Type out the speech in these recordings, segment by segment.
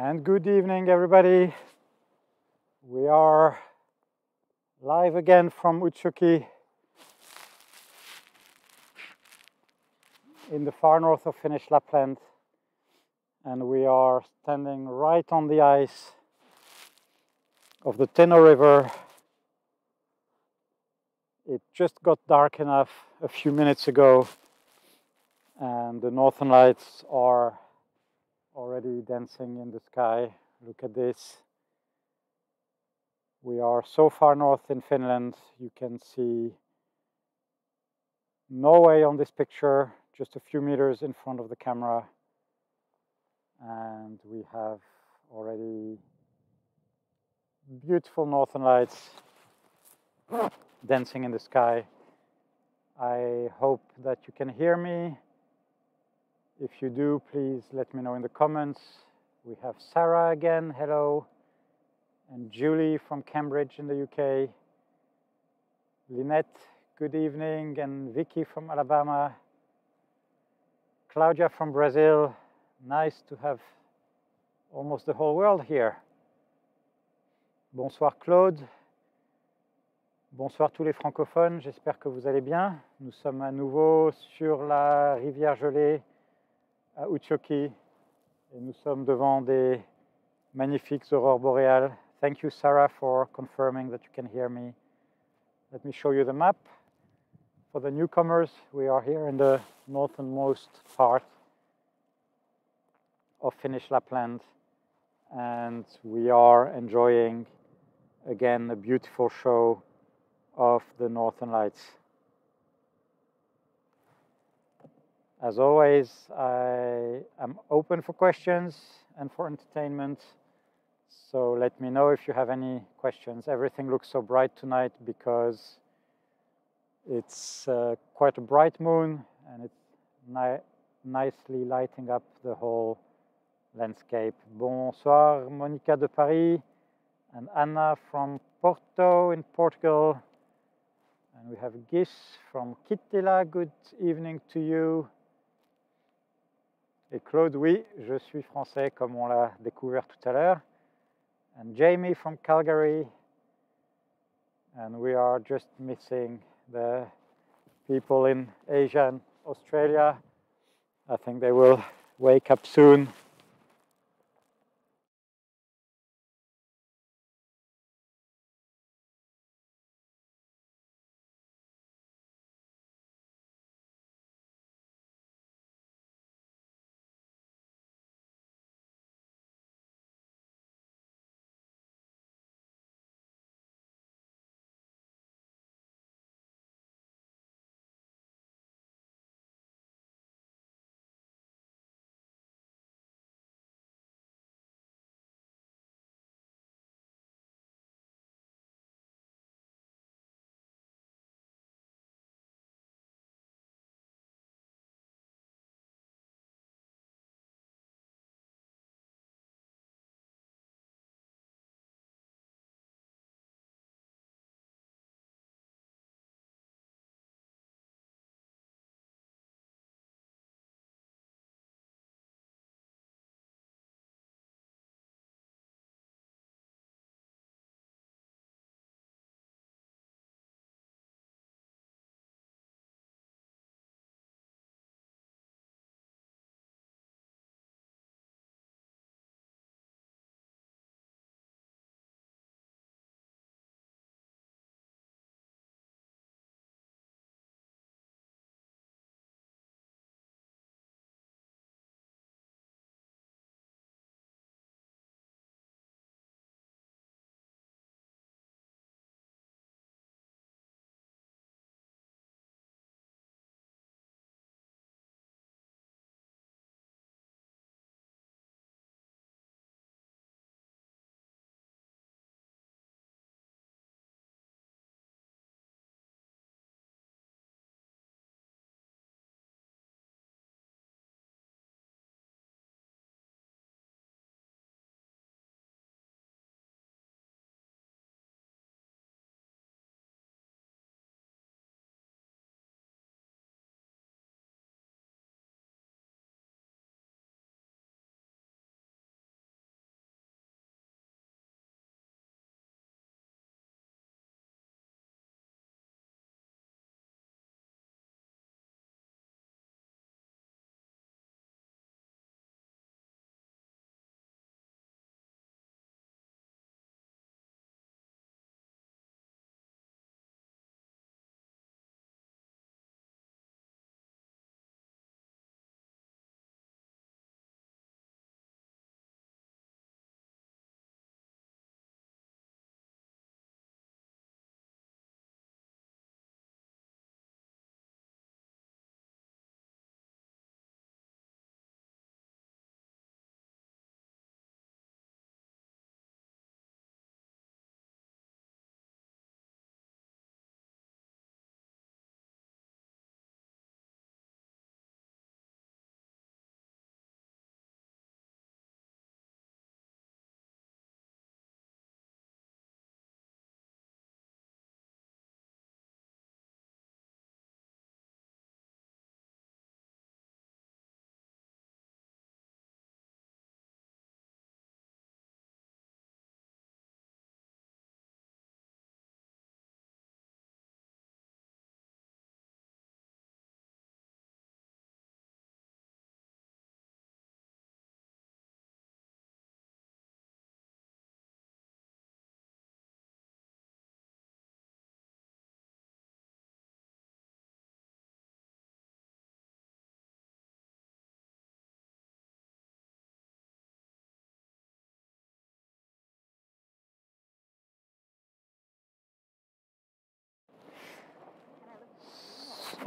And good evening, everybody. We are live again from Utsjoki in the far north of Finnish Lapland. And we are standing right on the ice of the Teno River. It just got dark enough a few minutes ago, and the northern lights are already dancing in the sky. Look at this. We are so far north in Finland, you can see Norway on this picture, just a few meters in front of the camera. And we have already beautiful northern lights dancing in the sky. I hope that you can hear me. If you do, please let me know in the comments. We have Sarah again, hello, and Julie from Cambridge in the UK. Lynette, good evening, and Vicky from Alabama. Claudia from Brazil, nice to have almost the whole world here. Bonsoir Claude. Bonsoir tous les francophones, j'espère que vous allez bien. Nous sommes à nouveau sur la rivière gelée à Utsjoki et nous sommes devant des magnifiques aurores boréales. Thank you Sarah for confirming that you can hear me. Let me show you the map. For the newcomers, we are here in the northernmost part of Finnish Lapland and we are enjoying again a beautiful show of the Northern Lights. As always, I am open for questions and for entertainment. So let me know if you have any questions. Everything looks so bright tonight because it's uh, quite a bright moon and it's ni nicely lighting up the whole landscape. Bonsoir, Monica de Paris and Anna from Porto in Portugal. And we have Gis from Kittilä. Good evening to you. Et Claude, oui, je suis français comme on l'a découvert tout à l'heure. And Jamie from Calgary. And we are just missing the people in Asia and Australia. I think they will wake up soon.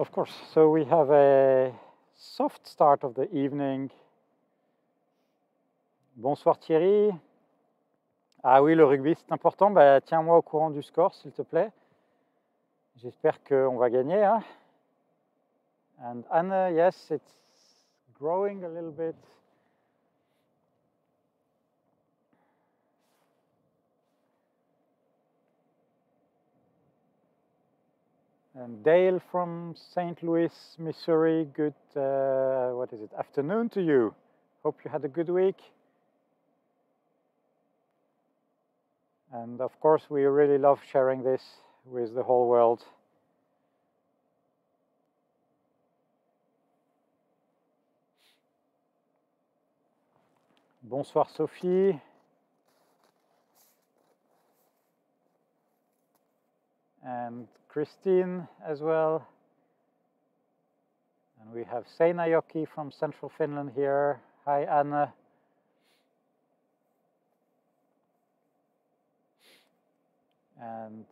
Of course. So we have a soft start of the evening. Bonsoir Thierry. Ah oui, le rugby, c'est important. Bah, Tiens-moi au courant du score, s'il te plaît. J'espère qu'on va gagner. Hein? And Anna, yes, it's growing a little bit. And Dale from St. Louis, Missouri, good, uh, what is it, afternoon to you. Hope you had a good week. And of course, we really love sharing this with the whole world. Bonsoir Sophie. And Christine as well. And we have Seinäjoki from central Finland here. Hi Anna. And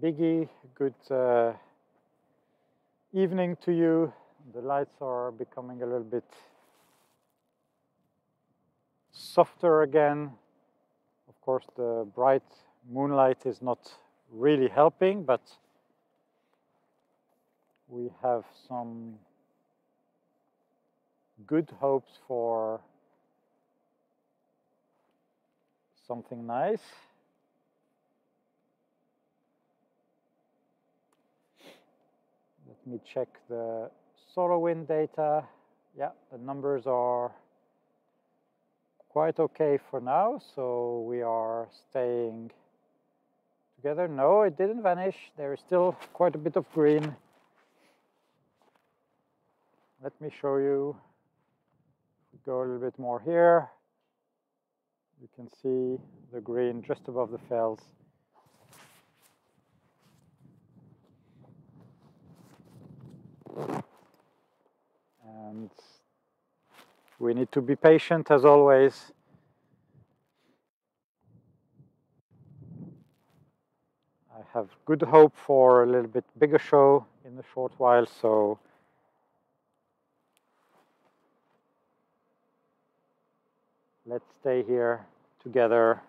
Biggie, good uh, evening to you. The lights are becoming a little bit softer again. Of course, the bright moonlight is not really helping, but we have some good hopes for something nice. Let me check the solar wind data. Yeah, the numbers are quite okay for now, so we are staying together. No, it didn't vanish. There is still quite a bit of green. Let me show you. Go a little bit more here. You can see the green just above the fells. And we need to be patient as always. I have good hope for a little bit bigger show in a short while, so let's stay here together.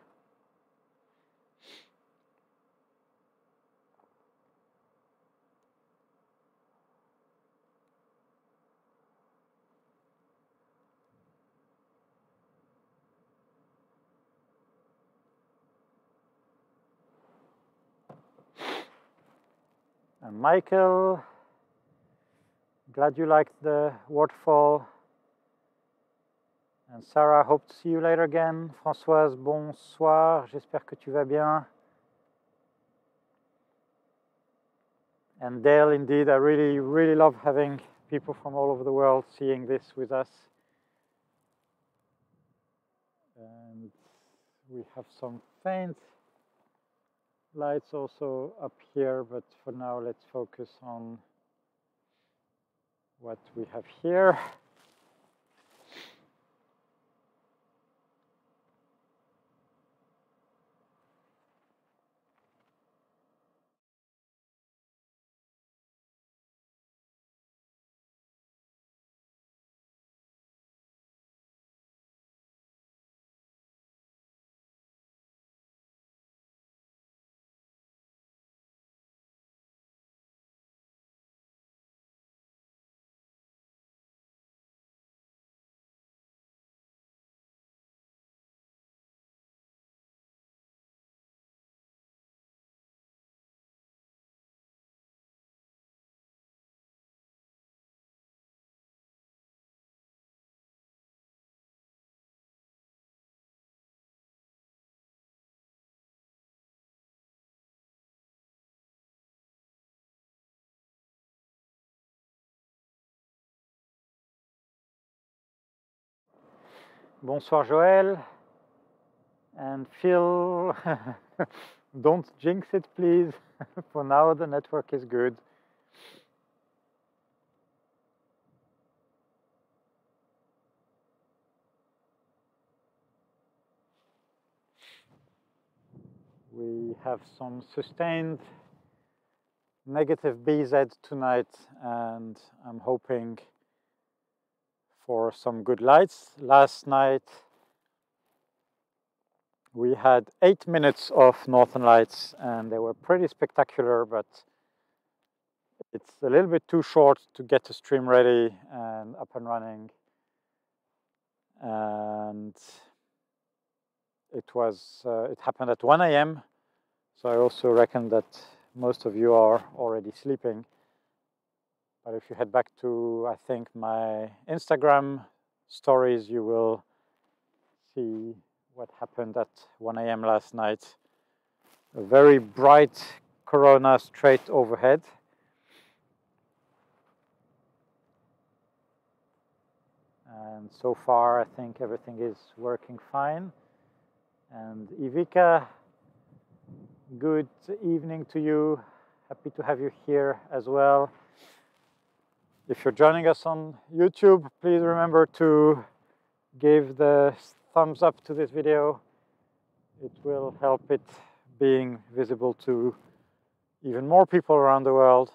And Michael, glad you liked the waterfall. And Sarah, hope to see you later again. Françoise, bonsoir. J'espère que tu vas bien. And Dale, indeed, I really, really love having people from all over the world seeing this with us. And we have some faint lights also up here, but for now, let's focus on what we have here. Bonsoir Joël. And Phil, don't jinx it, please. For now, the network is good. We have some sustained negative BZ tonight and I'm hoping for some good lights. Last night we had eight minutes of northern lights and they were pretty spectacular but it's a little bit too short to get the stream ready and up and running and it was uh, it happened at 1 a.m so I also reckon that most of you are already sleeping but if you head back to I think my Instagram stories you will see what happened at 1 a.m. last night a very bright corona straight overhead and so far I think everything is working fine. And Ivica, good evening to you. Happy to have you here as well. If you're joining us on YouTube, please remember to give the thumbs up to this video. It will help it being visible to even more people around the world.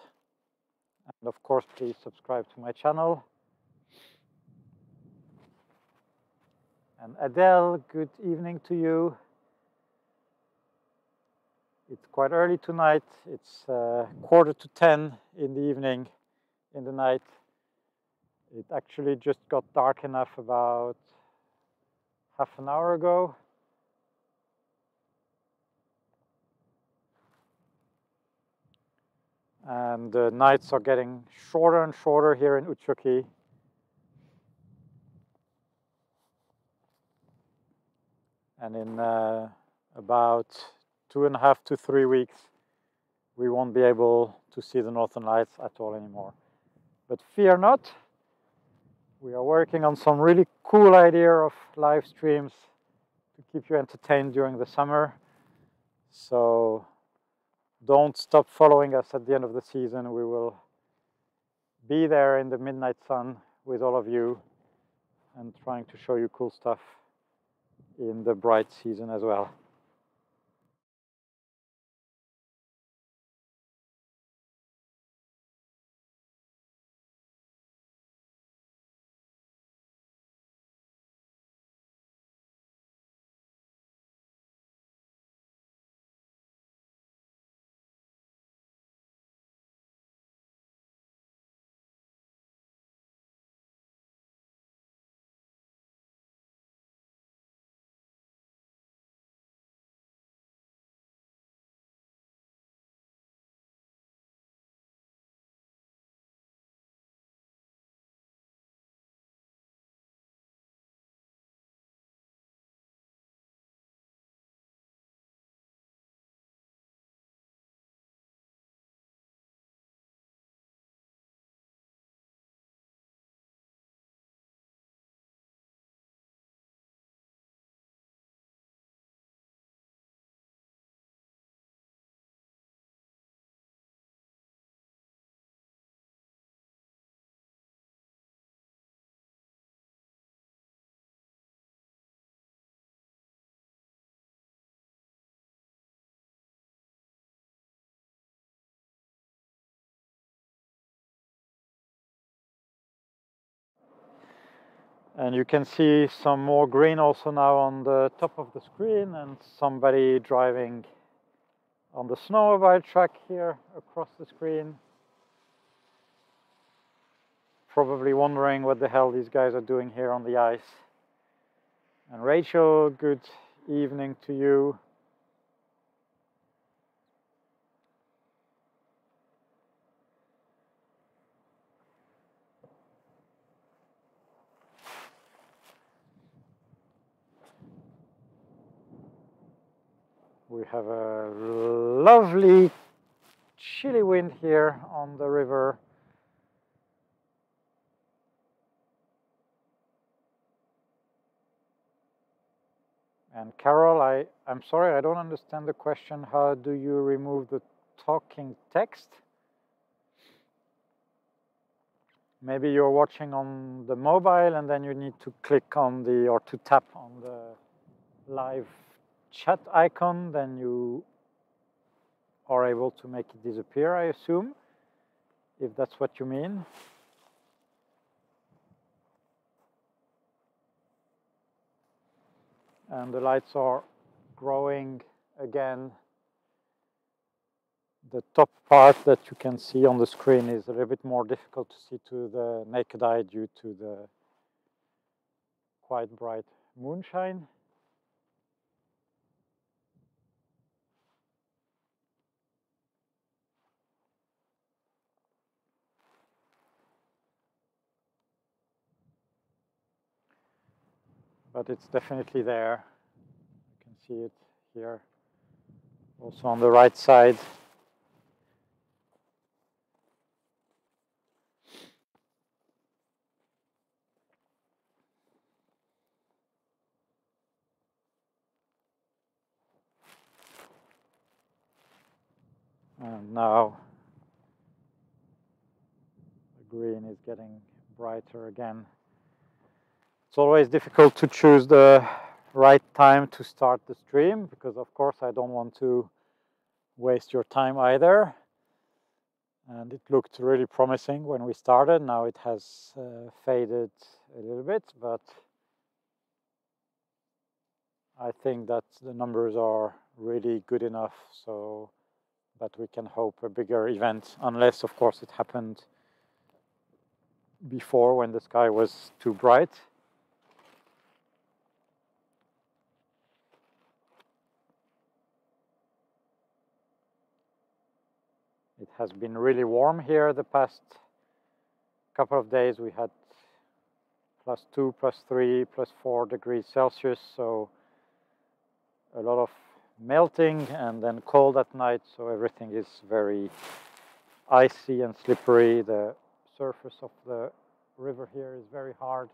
And of course, please subscribe to my channel. And Adele, good evening to you. It's quite early tonight. It's uh, quarter to 10 in the evening, in the night. It actually just got dark enough about half an hour ago. And the nights are getting shorter and shorter here in Utsjoki. and in uh, about two and a half to three weeks we won't be able to see the northern lights at all anymore but fear not we are working on some really cool idea of live streams to keep you entertained during the summer so don't stop following us at the end of the season we will be there in the midnight sun with all of you and trying to show you cool stuff in the bright season as well. And you can see some more green also now on the top of the screen and somebody driving on the snowmobile track here across the screen. Probably wondering what the hell these guys are doing here on the ice. And Rachel, good evening to you. We have a lovely chilly wind here on the river. And Carol, I, I'm sorry, I don't understand the question. How do you remove the talking text? Maybe you're watching on the mobile and then you need to click on the, or to tap on the live chat icon, then you are able to make it disappear, I assume, if that's what you mean. And the lights are growing again. The top part that you can see on the screen is a little bit more difficult to see to the naked eye due to the quite bright moonshine. But it's definitely there. You can see it here, also on the right side. And now the green is getting brighter again. It's always difficult to choose the right time to start the stream because of course I don't want to waste your time either. And it looked really promising when we started. Now it has uh, faded a little bit, but I think that the numbers are really good enough so that we can hope a bigger event, unless of course it happened before when the sky was too bright. It has been really warm here the past couple of days. We had plus two, plus three, plus four degrees Celsius. So a lot of melting and then cold at night. So everything is very icy and slippery. The surface of the river here is very hard.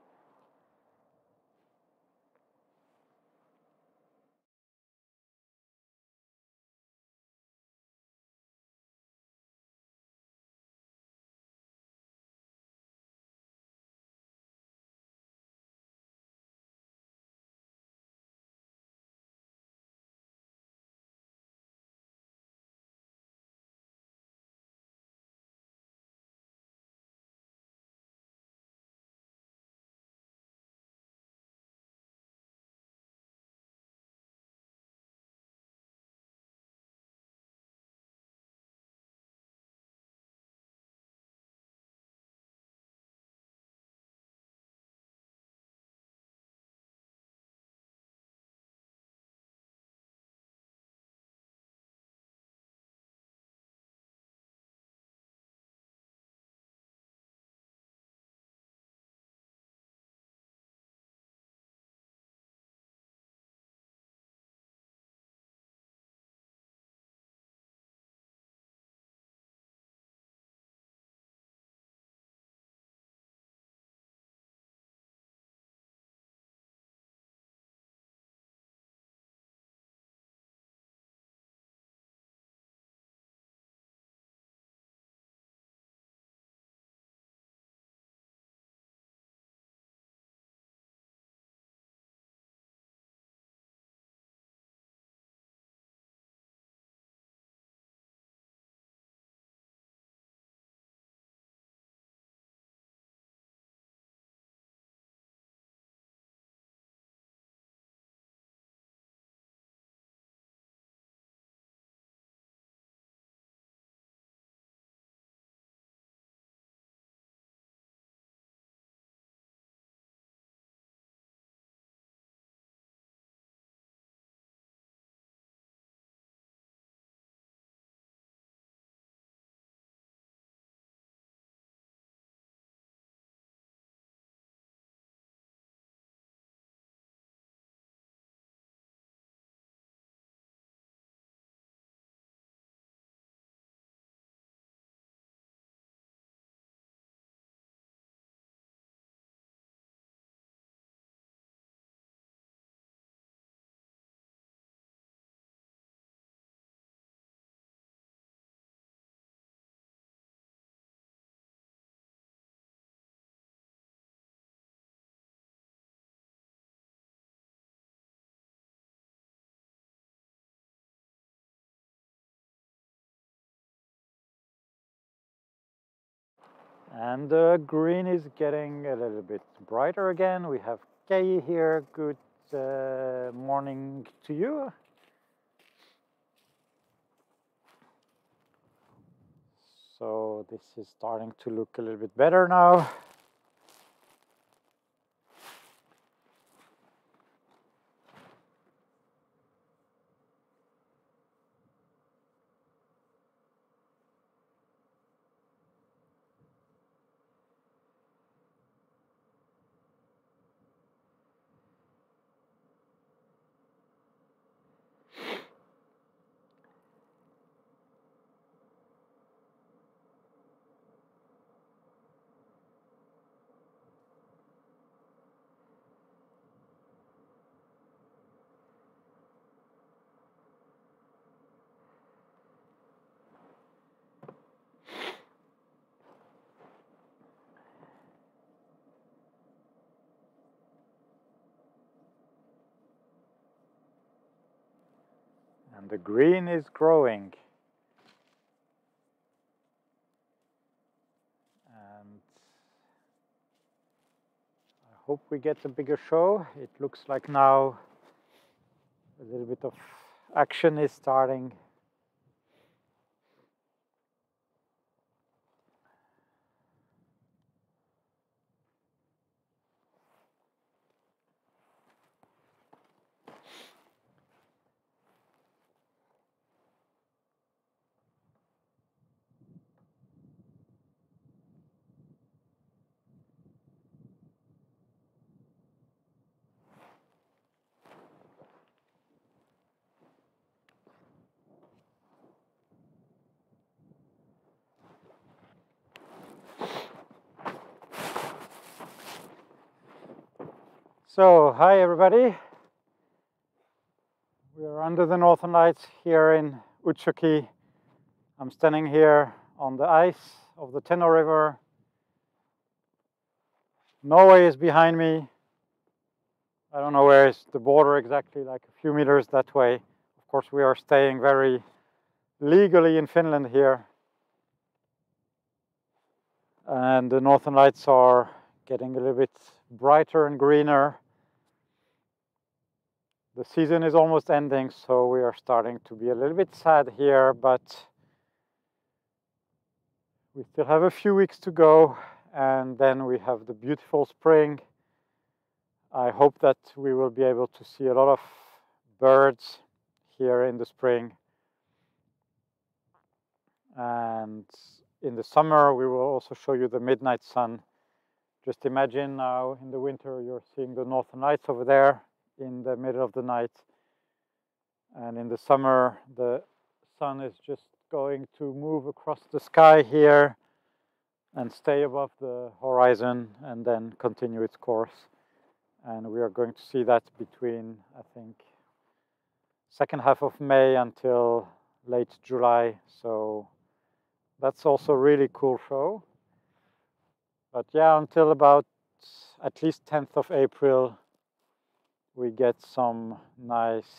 And the green is getting a little bit brighter again. We have Kay here. Good uh, morning to you. So this is starting to look a little bit better now. and the green is growing. And I hope we get a bigger show. It looks like now a little bit of action is starting. So, hi everybody. We are under the Northern Lights here in Utsjoki. I'm standing here on the ice of the Teno River. Norway is behind me. I don't know where is the border exactly, like a few meters that way. Of course, we are staying very legally in Finland here. And the Northern Lights are getting a little bit brighter and greener. The season is almost ending, so we are starting to be a little bit sad here, but we still have a few weeks to go, and then we have the beautiful spring. I hope that we will be able to see a lot of birds here in the spring. And in the summer, we will also show you the midnight sun. Just imagine now in the winter, you're seeing the northern lights over there in the middle of the night. And in the summer, the sun is just going to move across the sky here and stay above the horizon and then continue its course. And we are going to see that between, I think, second half of May until late July. So that's also really cool show. But yeah, until about at least 10th of April, we get some nice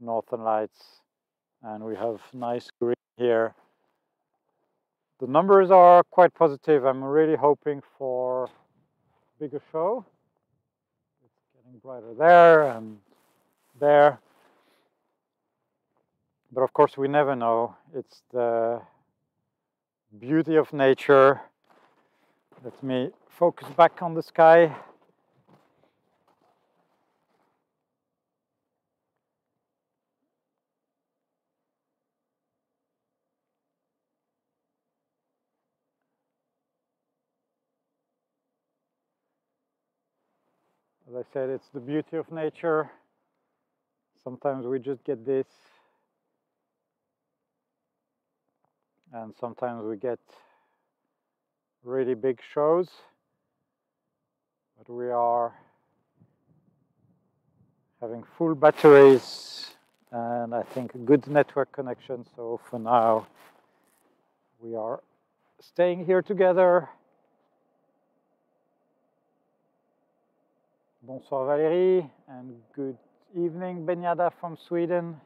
northern lights and we have nice green here. The numbers are quite positive. I'm really hoping for bigger show. It's getting brighter there and there. But of course we never know. It's the beauty of nature. Let me focus back on the sky. As I said, it's the beauty of nature. Sometimes we just get this, and sometimes we get really big shows. But we are having full batteries and I think a good network connection. So for now, we are staying here together. Bonsoir Valérie, and good evening Benyada from Sweden.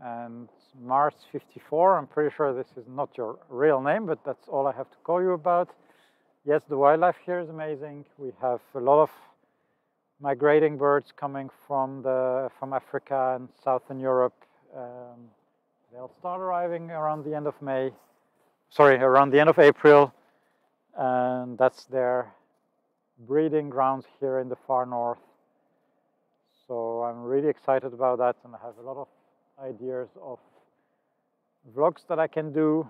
And Mars 54. I'm pretty sure this is not your real name, but that's all I have to call you about. Yes, the wildlife here is amazing. We have a lot of migrating birds coming from the from Africa and Southern Europe. Um, they'll start arriving around the end of May, sorry, around the end of April, and that's their breeding grounds here in the far north. So I'm really excited about that, and I have a lot of ideas of vlogs that I can do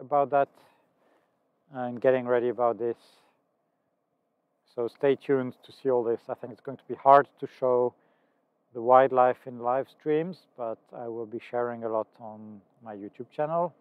about that and getting ready about this. So stay tuned to see all this. I think it's going to be hard to show the wildlife in live streams, but I will be sharing a lot on my YouTube channel.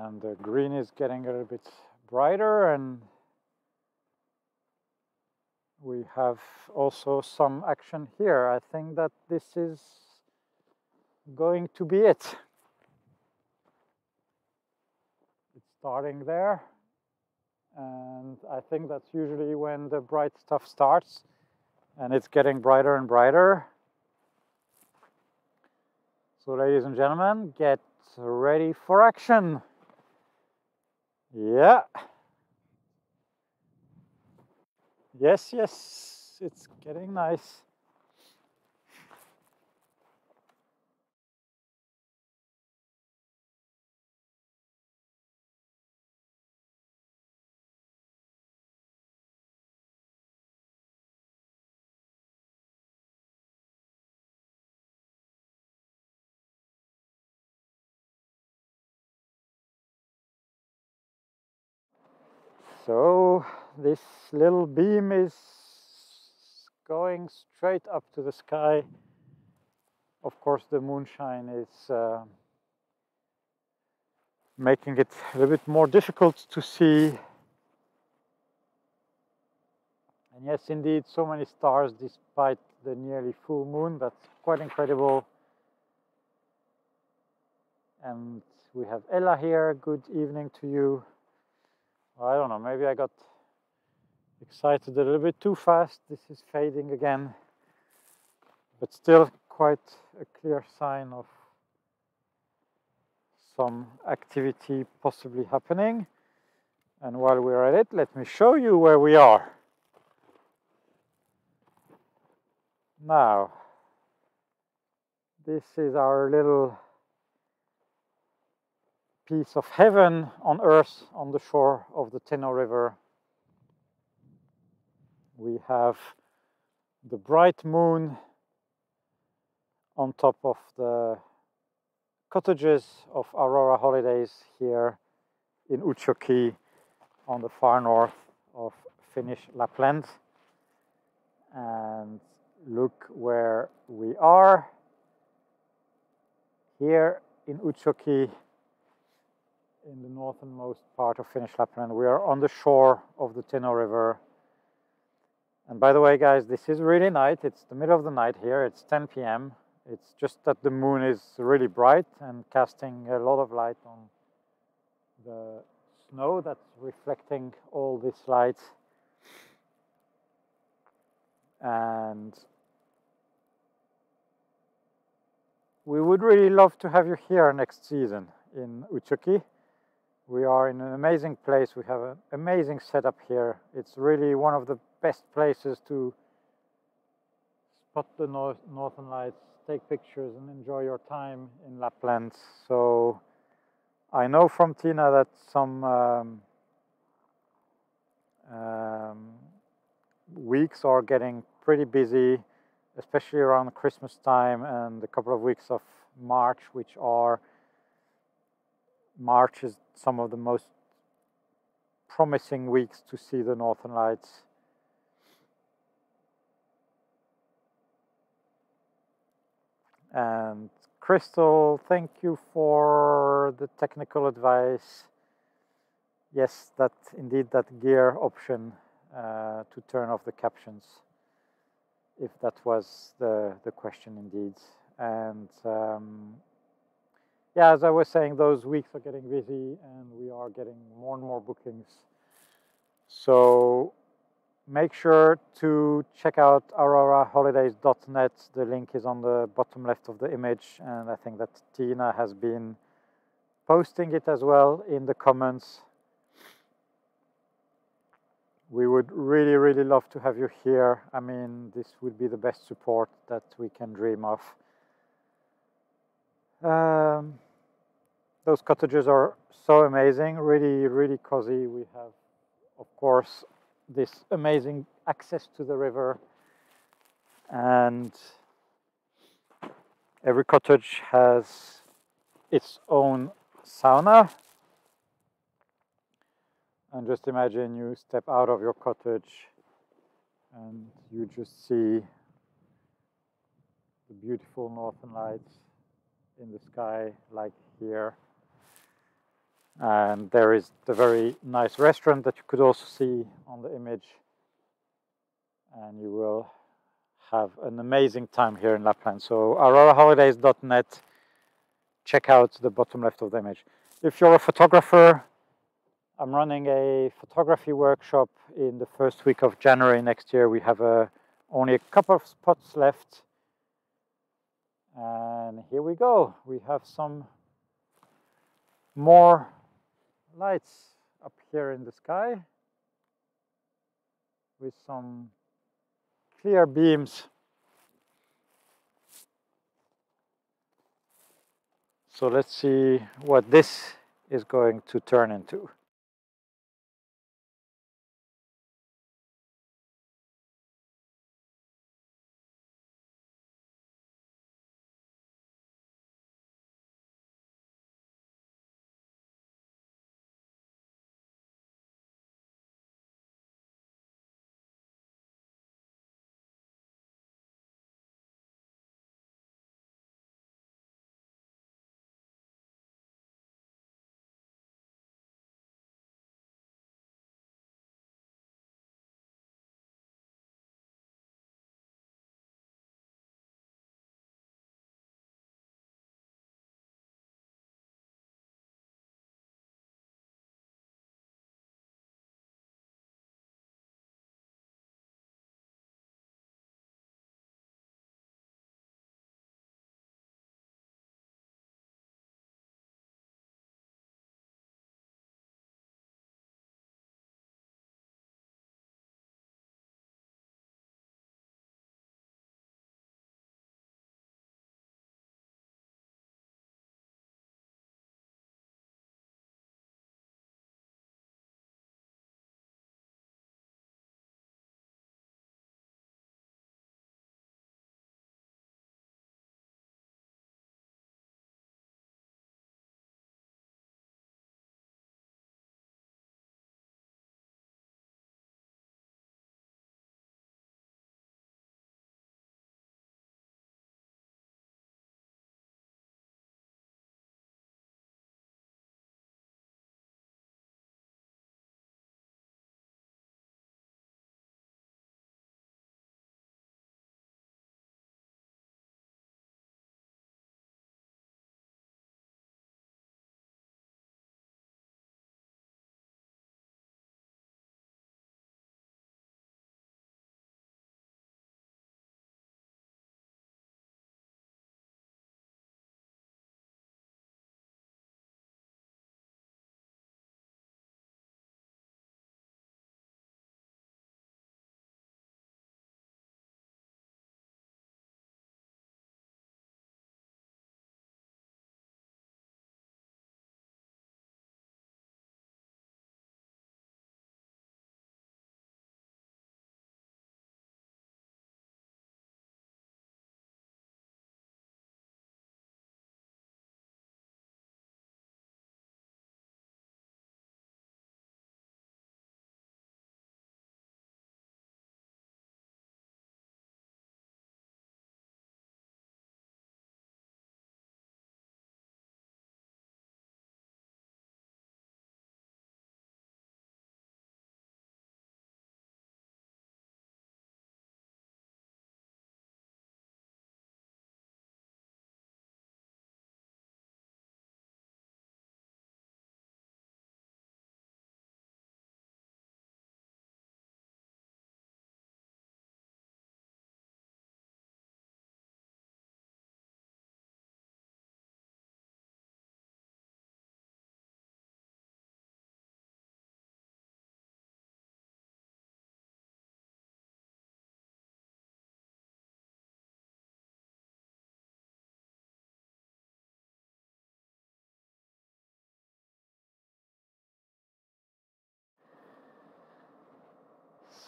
And the green is getting a little bit brighter and we have also some action here. I think that this is going to be it. It's starting there and I think that's usually when the bright stuff starts and it's getting brighter and brighter. So ladies and gentlemen, get ready for action. Yeah. Yes, yes, it's getting nice. So this little beam is going straight up to the sky. Of course, the moonshine is uh, making it a little bit more difficult to see. And yes, indeed, so many stars despite the nearly full moon. That's quite incredible. And we have Ella here. Good evening to you. I don't know, maybe I got excited a little bit too fast. This is fading again, but still quite a clear sign of some activity possibly happening. And while we're at it, let me show you where we are. Now, this is our little piece of heaven on earth on the shore of the Teno River. We have the bright moon on top of the cottages of Aurora Holidays here in Utsjoki on the far north of Finnish Lapland. And look where we are here in Utsjoki in the northernmost part of Finnish Lapland. We are on the shore of the Teno River. And by the way, guys, this is really night. It's the middle of the night here. It's 10 p.m. It's just that the moon is really bright and casting a lot of light on the snow that's reflecting all this light. And we would really love to have you here next season in Utsjoki. We are in an amazing place. We have an amazing setup here. It's really one of the best places to spot the north, northern lights, take pictures and enjoy your time in Lapland. So I know from Tina that some um, um, weeks are getting pretty busy, especially around Christmas time and a couple of weeks of March, which are March is some of the most promising weeks to see the Northern Lights. And Crystal, thank you for the technical advice. Yes, that indeed that gear option uh, to turn off the captions, if that was the, the question indeed. And um, yeah, as I was saying, those weeks are getting busy and we are getting more and more bookings. So make sure to check out auroraholidays.net. The link is on the bottom left of the image, and I think that Tina has been posting it as well in the comments. We would really, really love to have you here. I mean, this would be the best support that we can dream of. Um, those cottages are so amazing, really, really cozy. We have, of course, this amazing access to the river. And every cottage has its own sauna. And just imagine you step out of your cottage and you just see the beautiful northern lights in the sky like here. And there is the very nice restaurant that you could also see on the image. And you will have an amazing time here in Lapland. So auroraholidays.net, check out the bottom left of the image. If you're a photographer, I'm running a photography workshop in the first week of January next year. We have a, uh, only a couple of spots left and here we go. We have some more lights up here in the sky with some clear beams. So let's see what this is going to turn into.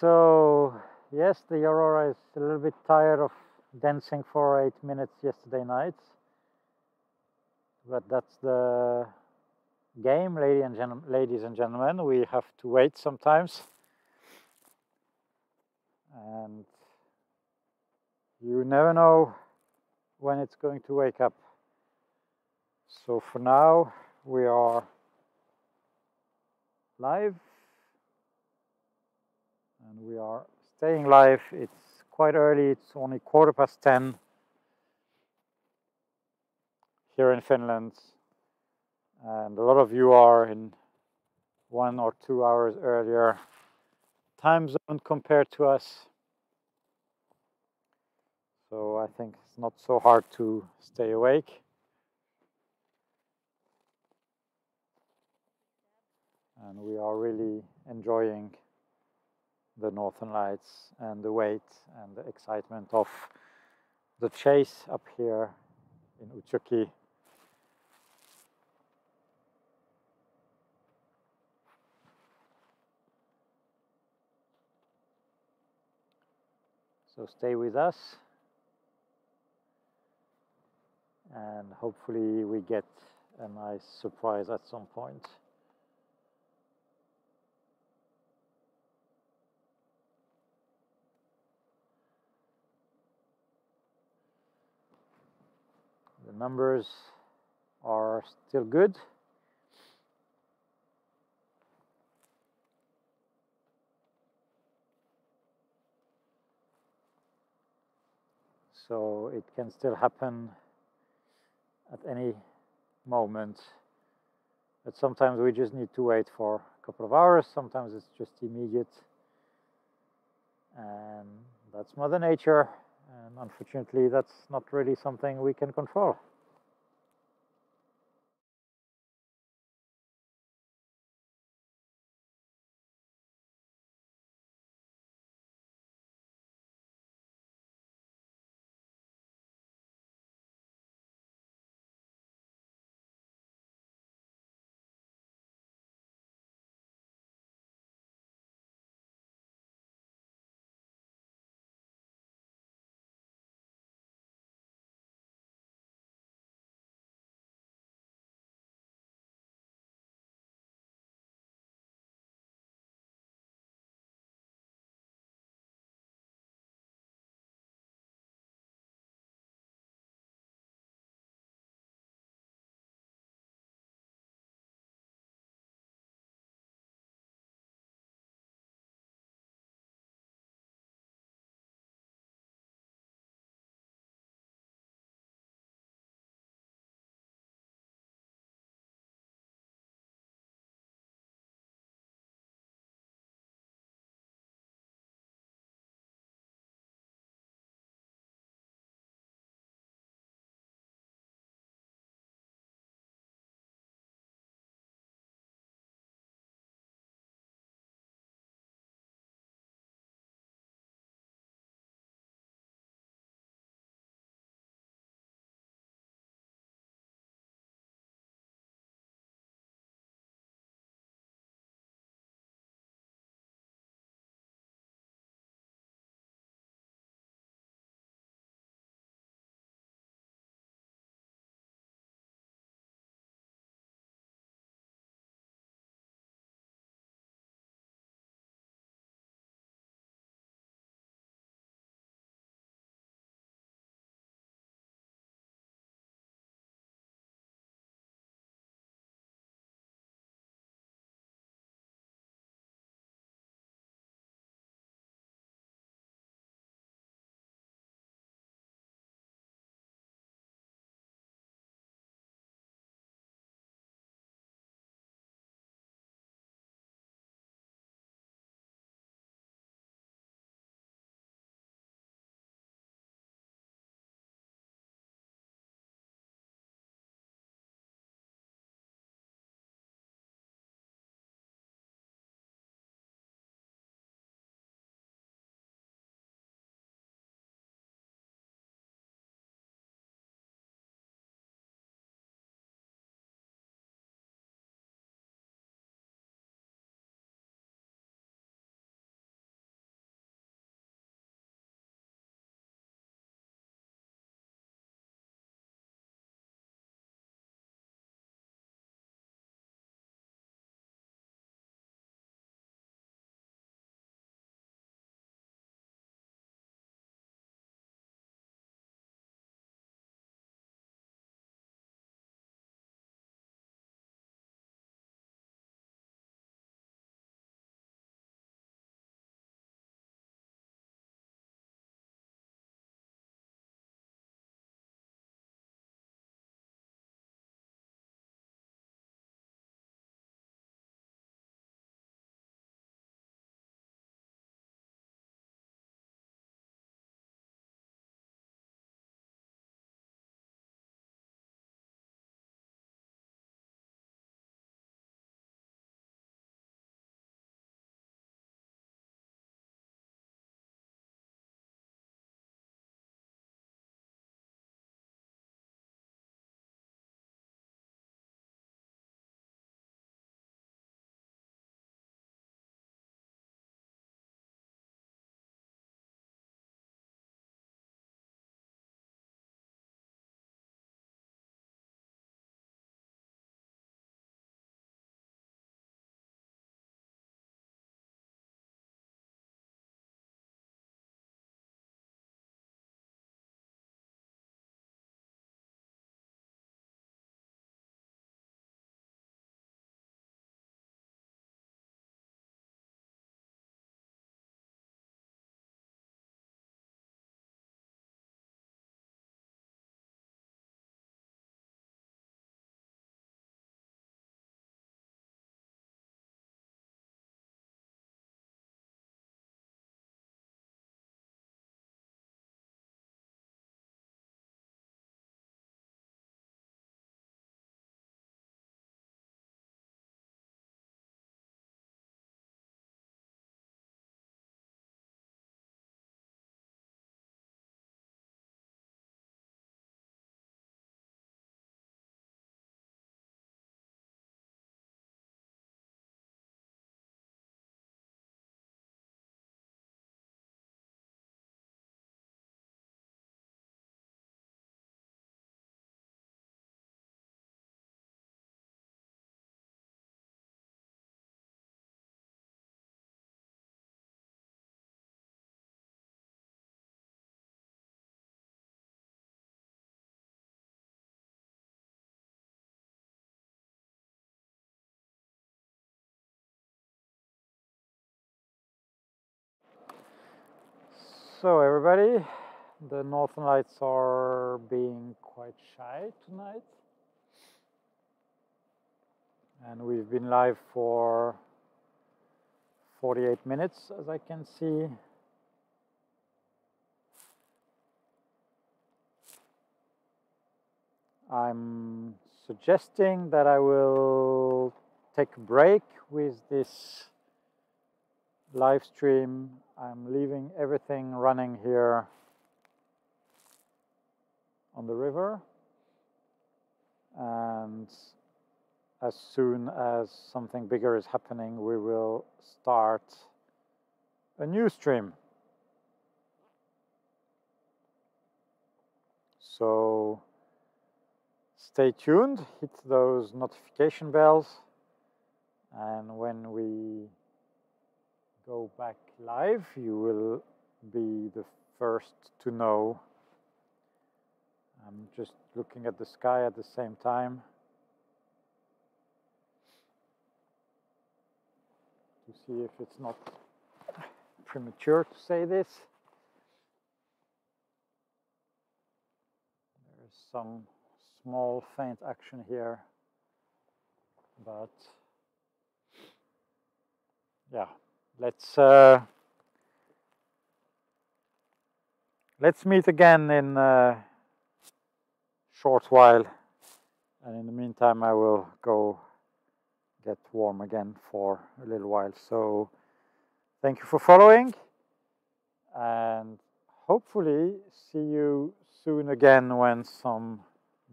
So yes, the Aurora is a little bit tired of dancing for eight minutes yesterday night. But that's the game, lady and ladies and gentlemen. We have to wait sometimes. And you never know when it's going to wake up. So for now, we are live and we are staying live. It's quite early, it's only quarter past 10 here in Finland. And a lot of you are in one or two hours earlier time zone compared to us. So I think it's not so hard to stay awake. And we are really enjoying the Northern Lights and the wait and the excitement of the chase up here in Utsjoki. So stay with us and hopefully we get a nice surprise at some point. The numbers are still good. So it can still happen at any moment. But sometimes we just need to wait for a couple of hours. Sometimes it's just immediate. And that's Mother Nature. Unfortunately, that's not really something we can control. So everybody, the Northern Lights are being quite shy tonight. And we've been live for 48 minutes, as I can see. I'm suggesting that I will take a break with this live stream. I'm leaving everything running here on the river. And as soon as something bigger is happening, we will start a new stream. So stay tuned, hit those notification bells, and when we go back live, you will be the first to know. I'm just looking at the sky at the same time. To see if it's not premature to say this. There is some small faint action here, but yeah, let's uh, let's meet again in a short while, and in the meantime, I will go get warm again for a little while. So, thank you for following, and hopefully see you soon again when some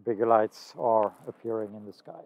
bigger lights are appearing in the sky.